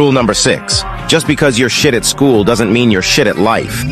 Rule number six. Just because you're shit at school doesn't mean you're shit at life.